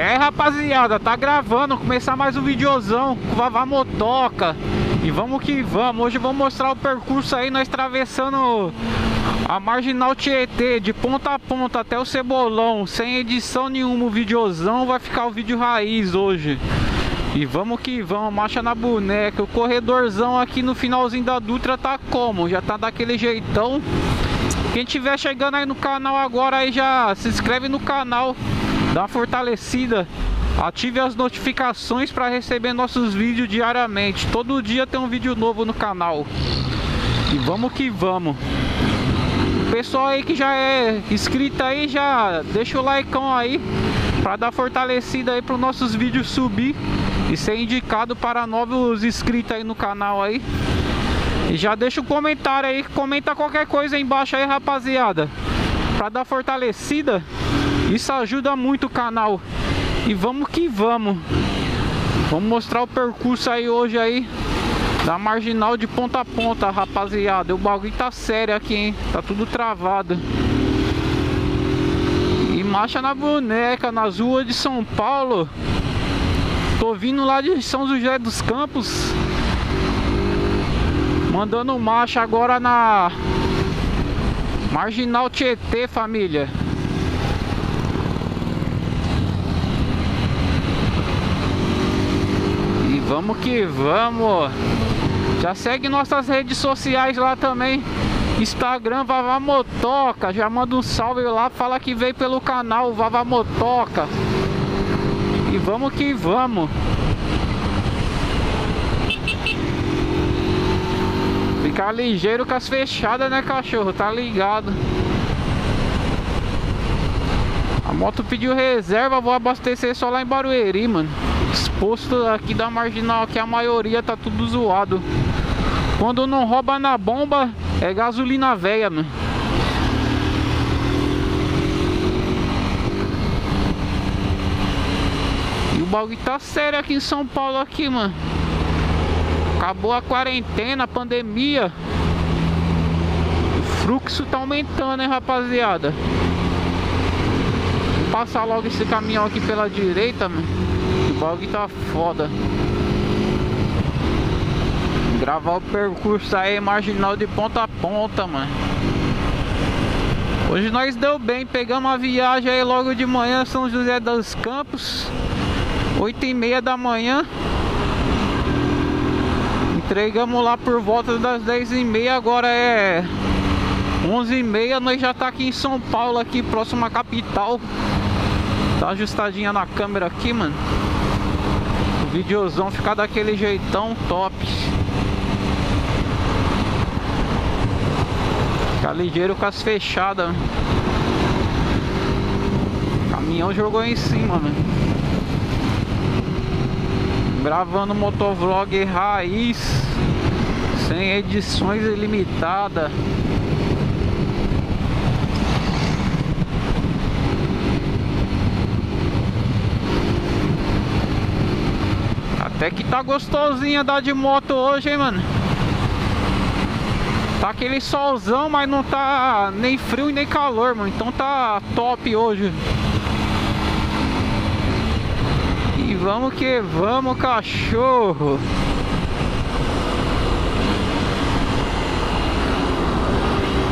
É rapaziada, tá gravando, começar mais um videozão com Vavá Motoca. E vamos que vamos, hoje vou mostrar o percurso aí, nós atravessando a Marginal Tietê De ponta a ponta até o Cebolão, sem edição nenhuma o videozão Vai ficar o vídeo raiz hoje. E vamos que vamos, marcha na boneca O corredorzão aqui no finalzinho da Dutra tá como? Já tá daquele jeitão. Quem tiver chegando aí no canal agora aí já se inscreve no canal dá uma fortalecida, ative as notificações para receber nossos vídeos diariamente. Todo dia tem um vídeo novo no canal. E vamos que vamos. Pessoal aí que já é inscrito aí, já deixa o like aí para dar fortalecida aí para os nossos vídeos subir e ser indicado para novos inscritos aí no canal aí. E já deixa um comentário aí, comenta qualquer coisa aí embaixo aí, rapaziada. Para dar fortalecida isso ajuda muito o canal. E vamos que vamos. Vamos mostrar o percurso aí hoje aí. Da marginal de ponta a ponta, rapaziada. O bagulho tá sério aqui, hein? Tá tudo travado. E marcha na boneca, nas ruas de São Paulo. Tô vindo lá de São José dos Campos. Mandando marcha agora na Marginal Tietê, família. Vamos que vamos. Já segue nossas redes sociais lá também. Instagram Vava Motoca. Já manda um salve lá, fala que veio pelo canal Vava Motoca. E vamos que vamos. Ficar ligeiro com as fechadas, né, cachorro? Tá ligado? A moto pediu reserva, vou abastecer só lá em Barueri, mano. Exposto aqui da marginal, que a maioria tá tudo zoado. Quando não rouba na bomba, é gasolina velha, mano. E o bagulho tá sério aqui em São Paulo aqui, mano. Acabou a quarentena, a pandemia. O fluxo tá aumentando, hein, rapaziada. Vou passar logo esse caminhão aqui pela direita, mano. Bagulho tá foda. Gravar o percurso aí marginal de ponta a ponta, mano. Hoje nós deu bem, pegamos a viagem aí logo de manhã, São José dos Campos, 8 e meia da manhã. Entregamos lá por volta das 10 e meia, agora é 11 e meia, nós já tá aqui em São Paulo, aqui próximo à capital. Tá ajustadinha na câmera aqui, mano. Videozão ficar daquele jeitão top. Ficar ligeiro com as fechadas. Caminhão jogou em cima. Gravando motovlog raiz. Sem edições ilimitadas. Até que tá gostosinha dar de moto hoje, hein, mano. Tá aquele solzão, mas não tá nem frio e nem calor, mano. Então tá top hoje. E vamos que vamos, cachorro.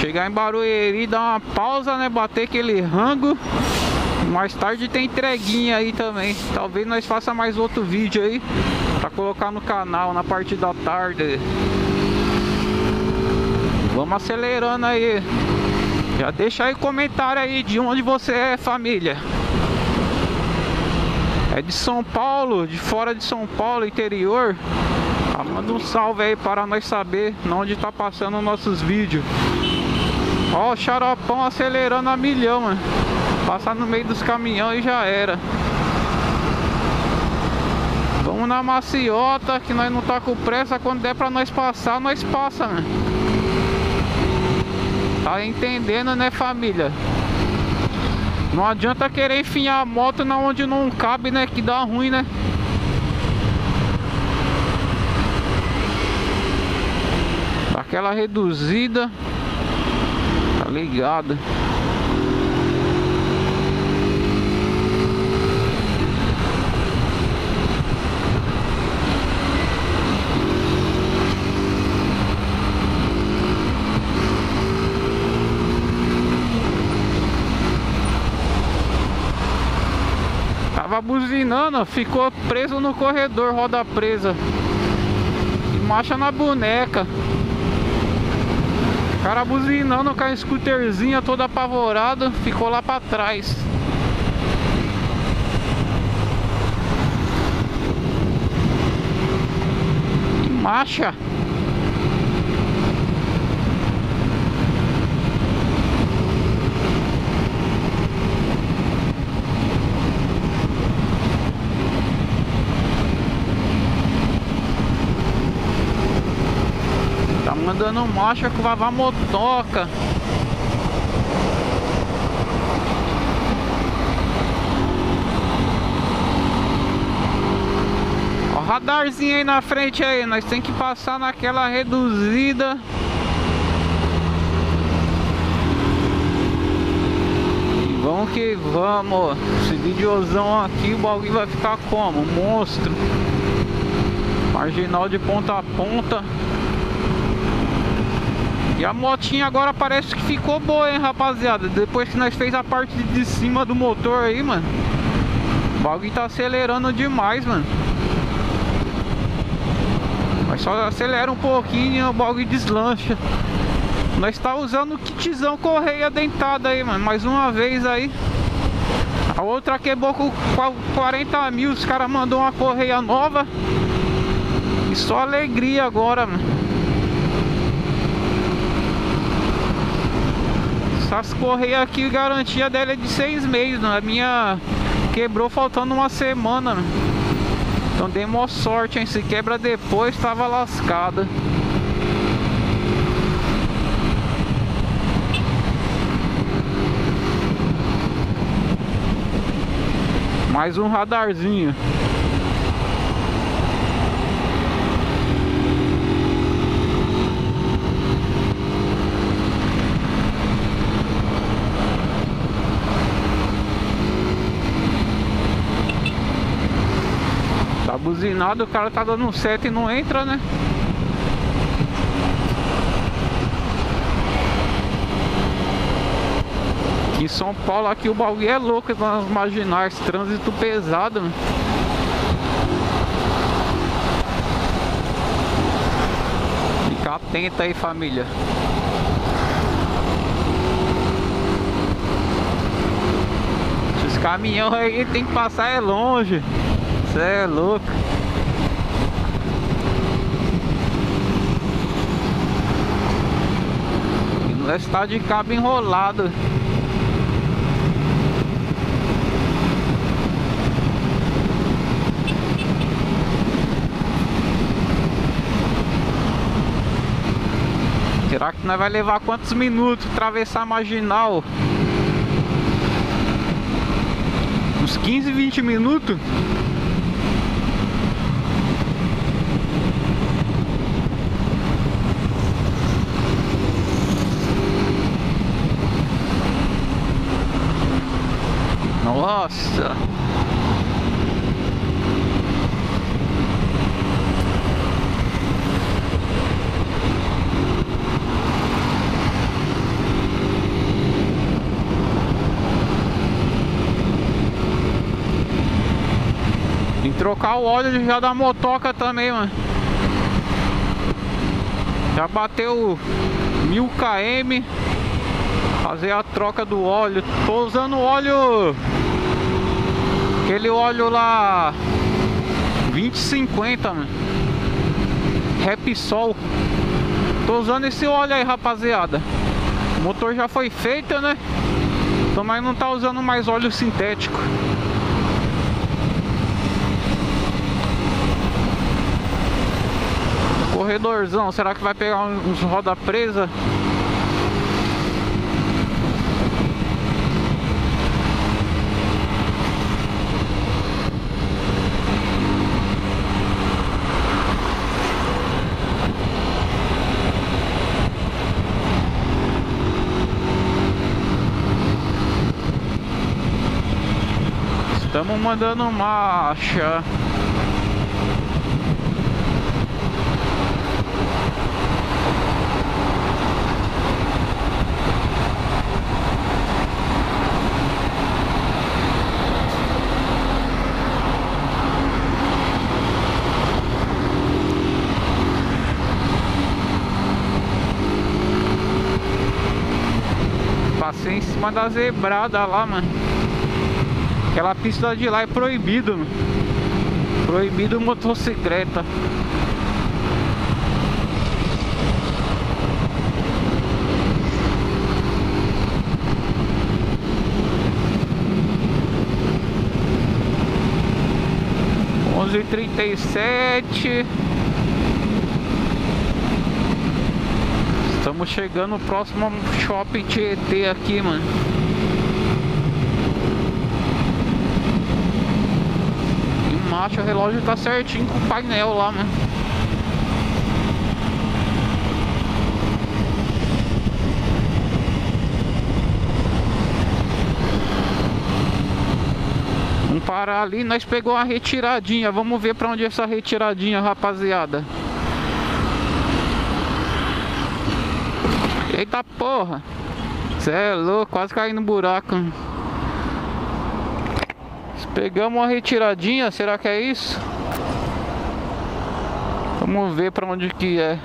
Chegar em Barueri, dar uma pausa, né? Bater aquele rango. Mais tarde tem entreguinha aí também. Talvez nós faça mais outro vídeo aí para colocar no canal na parte da tarde. Vamos acelerando aí. Já deixa aí comentário aí de onde você é, família. É de São Paulo, de fora de São Paulo, interior. Ah, manda um salve aí para nós saber onde tá passando nossos vídeos. Ó, o xaropão acelerando a milhão, mano. Passar no meio dos caminhões já era. Vamos na maciota, que nós não tá com pressa. Quando der pra nós passar, nós passa, né? Tá entendendo, né, família? Não adianta querer enfiar a moto na onde não cabe, né? Que dá ruim, né? Aquela reduzida. Tá ligado? Buzinando, ficou preso no corredor, roda presa. E marcha na boneca. O cara buzinando com a scooterzinha todo apavorado, ficou lá pra trás. E marcha. Mandando marcha com Vavá Motoca. Ó, radarzinho aí na frente aí. Nós tem que passar naquela reduzida. E vamos que vamos. Esse videozão aqui o bagulho vai ficar como? Monstro. Marginal de ponta a ponta. E a motinha agora parece que ficou boa, hein, rapaziada. Depois que nós fez a parte de cima do motor aí, mano. O bagulho tá acelerando demais, mano. Mas só acelera um pouquinho e o bagulho deslancha. Nós tá usando o kitzão correia dentada aí, mano. Mais uma vez aí. A outra quebrou com 40 mil. Os caras mandou uma correia nova. E só alegria agora, mano. Essas correias aqui, garantia dela é de seis meses, né? A minha quebrou faltando uma semana, né? Então dei uma sorte, hein? Se quebra depois, tava lascada. Mais um radarzinho. Buzinado, o cara tá dando um set e não entra, né? Em São Paulo aqui o bagulho é louco nas marginais, trânsito pesado, né? Fica atento aí família. Esses caminhões aí tem que passar é longe. Você é louco. Nós está de cabo enrolado. Será que nós vai levar quantos minutos atravessar a marginal? Uns 15, 20 minutos? Nossa! Tem que trocar o óleo já da motoca também, mano. Já bateu mil km. Fazer a troca do óleo. Tô usando óleo Aquele óleo lá 2050, mano. Repsol. Tô usando esse óleo aí, rapaziada. O motor já foi feito, né? Então mas não tá usando mais óleo sintético. Corredorzão, será que vai pegar uns roda presa? Tamo mandando marcha. Passei em cima da zebrada lá, mano. Aquela pista de lá é proibido. Proibido motocicleta. Onze trinta e sete Estamos chegando próximo shopping Tietê aqui, mano. Macho, o relógio tá certinho com o painel lá, mano. Vamos parar ali, nós pegou uma retiradinha. Vamos ver pra onde é essa retiradinha, rapaziada. Eita porra! Cê é louco, quase caí no buraco. Pegamos uma retiradinha, será que é isso? Vamos ver pra onde que é.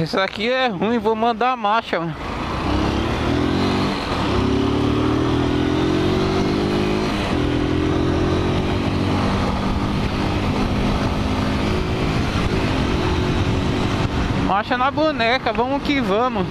Essa aqui é ruim, vou mandar a marcha. Marcha na boneca, vamos que vamos.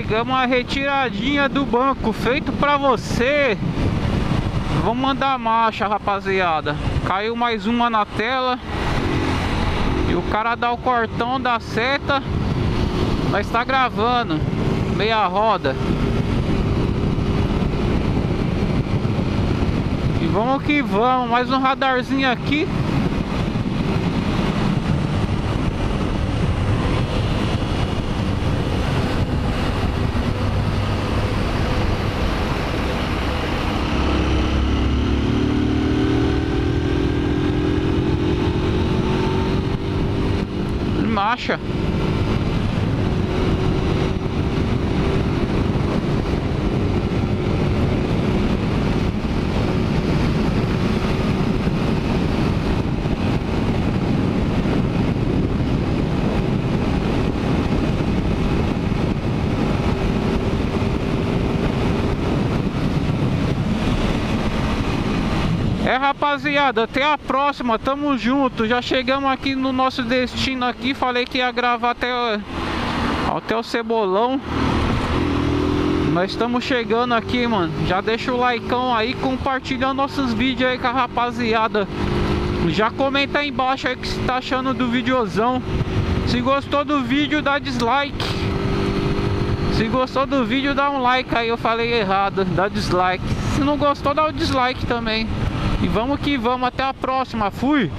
Pegamos uma retiradinha do banco feito pra você. Vamos mandar marcha rapaziada. Caiu mais uma na tela. E o cara dá o cortão da seta. Mas está gravando. Meia roda. E vamos que vamos. Mais um radarzinho aqui marcha. É rapaziada, até a próxima, tamo junto. Já chegamos aqui no nosso destino aqui Falei que ia gravar até, até o Cebolão. Nós estamos chegando aqui, mano. Já deixa o likeão aí, compartilha nossos vídeos aí com a rapaziada. Já comenta aí embaixo aí o que você tá achando do videozão. Se gostou do vídeo, dá dislike. Se gostou do vídeo, dá um like aí Eu falei errado, dá dislike. Se não gostou, dá o dislike também e vamos que vamos, até a próxima, fui!